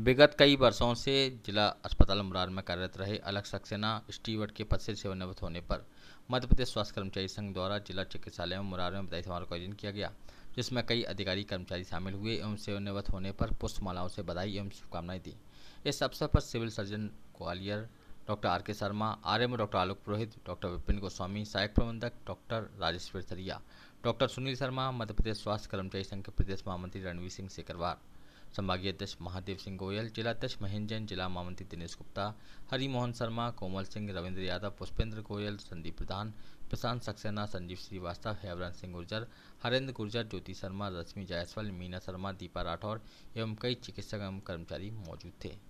विगत कई वर्षों से जिला अस्पताल मुरार में कार्यरत रहे अलग सक्सेना स्टीवर्ड के पद से सेवानिवृत्त होने पर मध्य प्रदेश स्वास्थ्य कर्मचारी संघ द्वारा जिला चिकित्सालय में मुरार में बधाई समारोह का आयोजन किया गया, जिसमें कई अधिकारी कर्मचारी शामिल हुए एवं सेवानिवृत्त होने पर पुष्पमालाओं से बधाई एवं शुभकामनाएँ दी। इस अवसर पर civil surgeon Gwalior doctor R K Sharma R M doctor Alok Purohit, doctor Vipin Goswami, सहायक प्रबंधक डॉक्टर राजेश्वर सरिया डॉक्टर सुनील शर्मा मध्य प्रदेश स्वास्थ्य कर्मचारी संघ के प्रदेश महामंत्री रणवीर सिंह सेकरवार। संभागीय अध्यक्ष महादेव सिंह गोयल जिला अध्यक्ष महेंद्र जैन, जिला महामंत्री दिनेश गुप्ता, हरिमोहन शर्मा, कोमल सिंह, रविंद्र यादव, पुष्पेंद्र गोयल, संदीप प्रधान, प्रशांत सक्सेना, संजीव श्रीवास्तव हेवरन सिंह गुर्जर, हरेंद्र गुर्जर, ज्योति शर्मा, रश्मि जायसवाल, मीना शर्मा, दीपा राठौर एवं कई चिकित्सक एवं कर्मचारी मौजूद थे।